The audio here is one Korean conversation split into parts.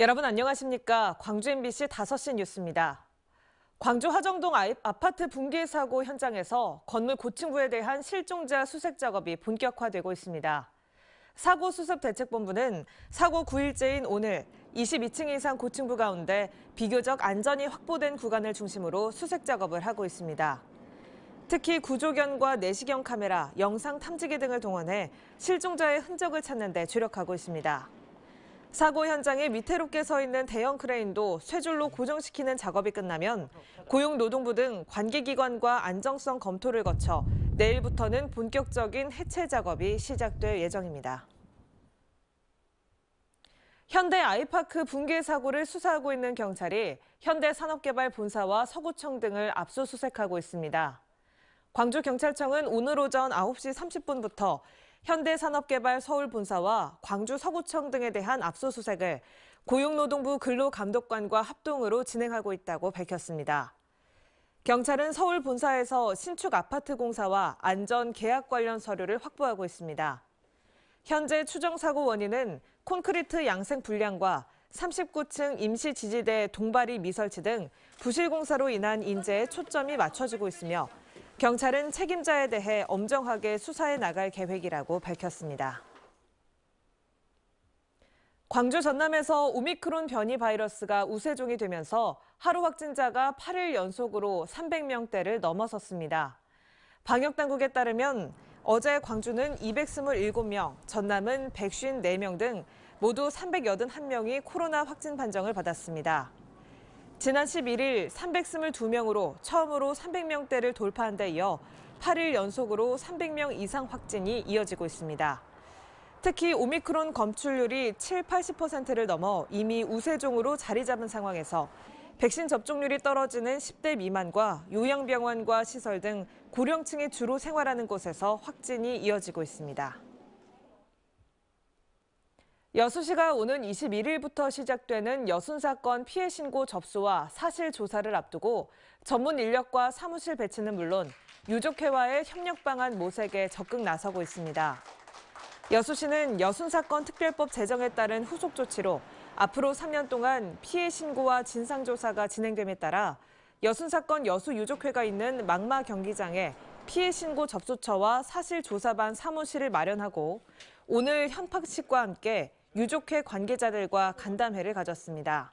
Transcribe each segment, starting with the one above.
여러분 안녕하십니까? 광주 MBC 5시 뉴스입니다. 광주 화정동 아파트 붕괴 사고 현장에서 건물 고층부에 대한 실종자 수색 작업이 본격화되고 있습니다. 사고 수습 대책본부는 사고 9일째인 오늘 22층 이상 고층부 가운데 비교적 안전이 확보된 구간을 중심으로 수색 작업을 하고 있습니다. 특히 구조견과 내시경 카메라, 영상 탐지기 등을 동원해 실종자의 흔적을 찾는 데 주력하고 있습니다. 사고 현장에 위태롭게 서 있는 대형 크레인도 쇠줄로 고정시키는 작업이 끝나면 고용노동부 등 관계기관과 안정성 검토를 거쳐 내일부터는 본격적인 해체 작업이 시작될 예정입니다. 현대 아이파크 붕괴 사고를 수사하고 있는 경찰이 현대산업개발 본사와 서구청 등을 압수수색하고 있습니다. 광주경찰청은 오늘 오전 9시 30분부터 현대산업개발 서울본사와 광주 서구청 등에 대한 압수수색을 고용노동부 근로감독관과 합동으로 진행하고 있다고 밝혔습니다. 경찰은 서울 본사에서 신축 아파트 공사와 안전 계약 관련 서류를 확보하고 있습니다. 현재 추정 사고 원인은 콘크리트 양생 불량과 39층 임시 지지대 동바리 미설치 등 부실 공사로 인한 인재에 초점이 맞춰지고 있으며 경찰은 책임자에 대해 엄정하게 수사해 나갈 계획이라고 밝혔습니다. 광주 전남에서 오미크론 변이 바이러스가 우세종이 되면서 하루 확진자가 8일 연속으로 300명대를 넘어섰습니다. 방역당국에 따르면 어제 광주는 227명, 전남은 154명 등 모두 381명이 코로나 확진 판정을 받았습니다. 지난 11일 322명으로 처음으로 300명대를 돌파한 데 이어 8일 연속으로 300명 이상 확진이 이어지고 있습니다. 특히 오미크론 검출률이 7, 80%를 넘어 이미 우세종으로 자리 잡은 상황에서 백신 접종률이 떨어지는 10대 미만과 요양병원과 시설 등 고령층이 주로 생활하는 곳에서 확진이 이어지고 있습니다. 여수시가 오는 21일부터 시작되는 여순 사건 피해 신고 접수와 사실 조사를 앞두고 전문 인력과 사무실 배치는 물론 유족회와의 협력 방안 모색에 적극 나서고 있습니다. 여수시는 여순 사건 특별법 제정에 따른 후속 조치로 앞으로 3년 동안 피해 신고와 진상 조사가 진행됨에 따라 여순 사건 여수 유족회가 있는 망마 경기장에 피해 신고 접수처와 사실 조사반 사무실을 마련하고 오늘 현팍식과 함께 유족회 관계자들과 간담회를 가졌습니다.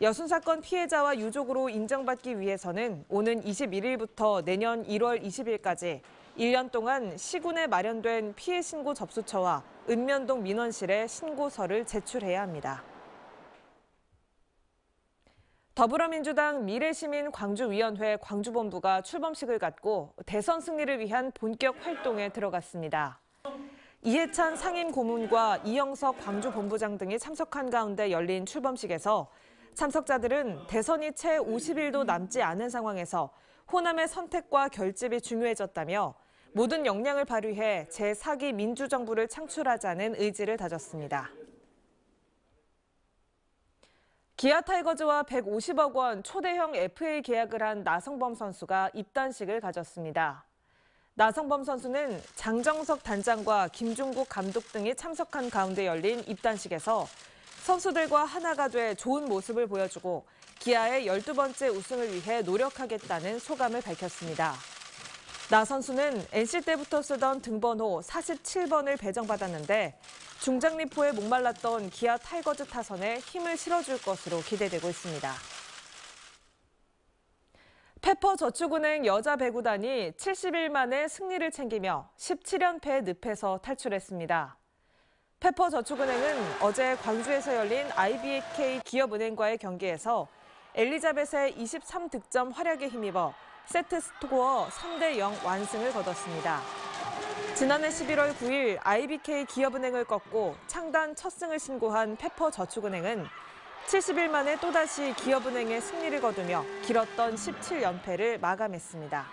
여순 사건 피해자와 유족으로 인정받기 위해서는 오는 21일부터 내년 1월 20일까지 1년 동안 시군에 마련된 피해 신고 접수처와 읍면동 민원실에 신고서를 제출해야 합니다. 더불어민주당 미래시민 광주위원회 광주본부가 출범식을 갖고 대선 승리를 위한 본격 활동에 들어갔습니다. 이해찬 상임 고문과 이영석 광주 본부장 등이 참석한 가운데 열린 출범식에서 참석자들은 대선이 채 50일도 남지 않은 상황에서 호남의 선택과 결집이 중요해졌다며 모든 역량을 발휘해 제4기 민주정부를 창출하자는 의지를 다졌습니다. 기아 타이거즈와 150억 원 초대형 FA 계약을 한 나성범 선수가 입단식을 가졌습니다. 나성범 선수는 장정석 단장과 김종국 감독 등이 참석한 가운데 열린 입단식에서 선수들과 하나가 돼 좋은 모습을 보여주고 기아의 12번째 우승을 위해 노력하겠다는 소감을 밝혔습니다. 나 선수는 NC 때부터 쓰던 등번호 47번을 배정받았는데 중장거리포에 목말랐던 기아 타이거즈 타선에 힘을 실어줄 것으로 기대되고 있습니다. 페퍼 저축은행 여자 배구단이 70일 만에 승리를 챙기며 17연패 늪에서 탈출했습니다. 페퍼 저축은행은 어제 광주에서 열린 IBK 기업은행과의 경기에서 엘리자벳의 23득점 활약에 힘입어 세트 스코어 3대 0 완승을 거뒀습니다. 지난해 11월 9일 IBK 기업은행을 꺾고 창단 첫 승을 신고한 페퍼 저축은행은 70일 만에 또다시 기업은행의 승리를 거두며 길었던 17연패를 마감했습니다.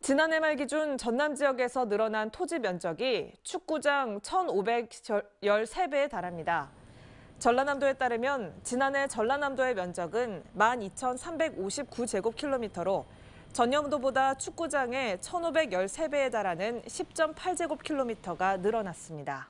지난해 말 기준 전남 지역에서 늘어난 토지 면적이 축구장 1,513배에 달합니다. 전라남도에 따르면 지난해 전라남도의 면적은 12,359제곱킬로미터로 전년도보다 축구장의 1,513배에 달하는 10.8제곱킬로미터가 늘어났습니다.